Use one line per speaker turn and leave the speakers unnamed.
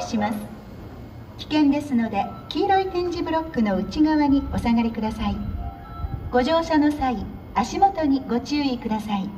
します。危険ですので黄色い点字ブロックの内側にお下がりください。ご乗車の際足元にご注意ください。